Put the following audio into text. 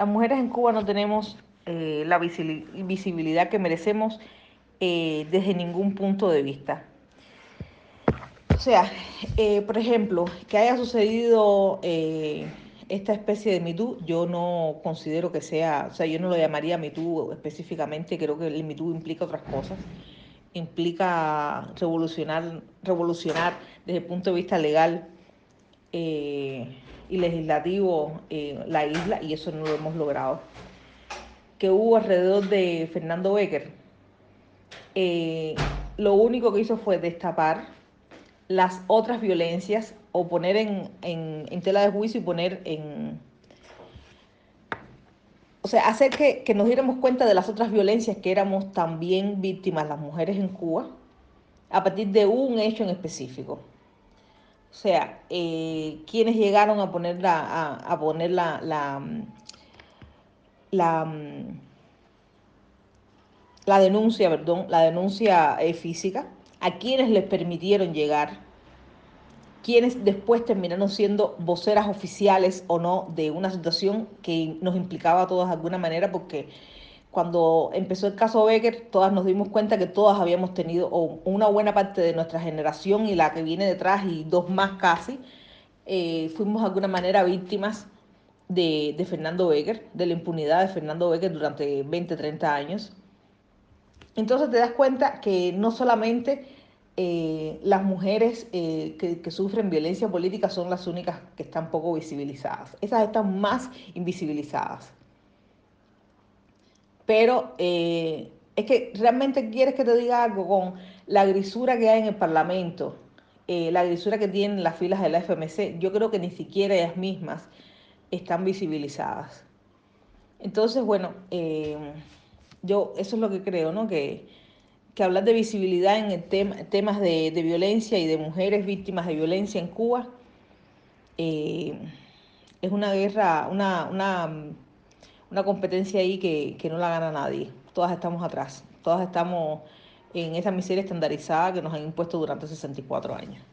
Las mujeres en Cuba no tenemos eh, la visibilidad que merecemos eh, desde ningún punto de vista. O sea, eh, por ejemplo, que haya sucedido esta especie de MeToo, yo no considero que sea, o sea, yo no lo llamaría MeToo específicamente, creo que el MeToo implica otras cosas, implica revolucionar, revolucionar desde el punto de vista legal y legislativo la isla y eso no lo hemos logrado que hubo alrededor de Fernando Becker, eh, lo único que hizo fue destapar las otras violencias o poner en, tela de juicio y poner en... O sea, hacer que, nos diéramos cuenta de las otras violencias que éramos también víctimas las mujeres en Cuba a partir de un hecho en específico. O sea, eh, quienes llegaron a poner la, a poner la, la, mm, la denuncia, perdón, la denuncia eh, física, a quienes les permitieron llegar, quienes después terminaron siendo voceras oficiales o no de una situación que nos implicaba a todas de alguna manera, porque cuando empezó el caso Becker, todas nos dimos cuenta que todas habíamos tenido, o una buena parte de nuestra generación y la que viene detrás y dos más casi, eh, fuimos de alguna manera víctimas de, Fernando Becker, de la impunidad de Fernando Becker durante 20, 30 años. Entonces te das cuenta que no solamente eh, las mujeres eh, que, sufren violencia política son las únicas que están poco visibilizadas, esas están más invisibilizadas. Pero eh, es que realmente quieres que te diga algo con la grisura que hay en el Parlamento, la grisura que tienen las filas de la FMC, yo creo que ni siquiera ellas mismas están visibilizadas. Entonces, bueno, eh, yo eso es lo que creo, ¿no? Que, que hablar de visibilidad en el temas de, violencia y de mujeres víctimas de violencia en Cuba eh, es una guerra, una, una competencia ahí que, que no la gana nadie. Todas estamos atrás, todas estamos en esa miseria estandarizada que nos han impuesto durante 64 años.